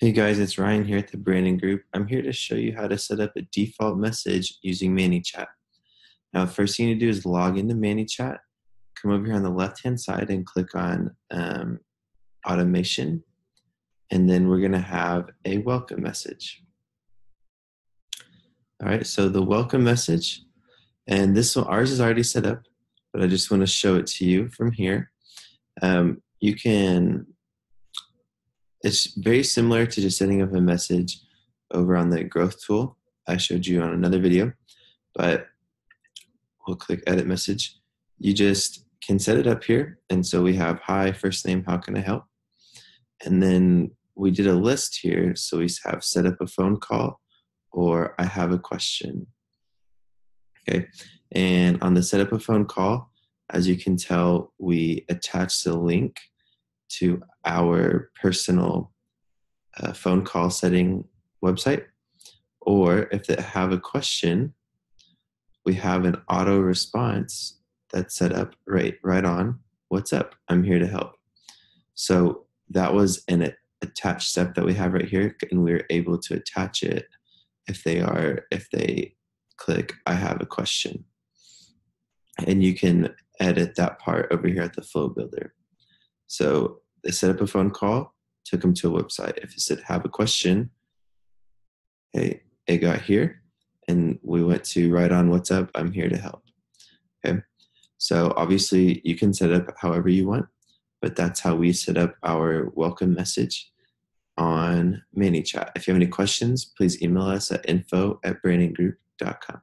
Hey guys, it's Ryan here at the Branning Group. I'm here to show you how to set up a default message using ManyChat. Now, first thing you do is log into ManyChat. Come over here on the left-hand side and click on um, Automation. And then we're going to have a welcome message. All right, so the welcome message, and this one, ours is already set up, but I just want to show it to you from here. Um, you can it's very similar to just setting up a message over on the growth tool I showed you on another video, but we'll click edit message. You just can set it up here. And so we have hi, first name, how can I help? And then we did a list here. So we have set up a phone call or I have a question. Okay. And on the set up a phone call, as you can tell, we attach the link to our personal uh, phone call setting website. Or if they have a question, we have an auto response that's set up right right on. What's up? I'm here to help. So that was an attached step that we have right here, and we are able to attach it if they are if they click I have a question. And you can edit that part over here at the flow builder. So they set up a phone call, took them to a website. If it said have a question, hey, it got here, and we went to right on what's up. I'm here to help. Okay, so obviously you can set up however you want, but that's how we set up our welcome message on ManyChat. If you have any questions, please email us at info at branninggroup.com.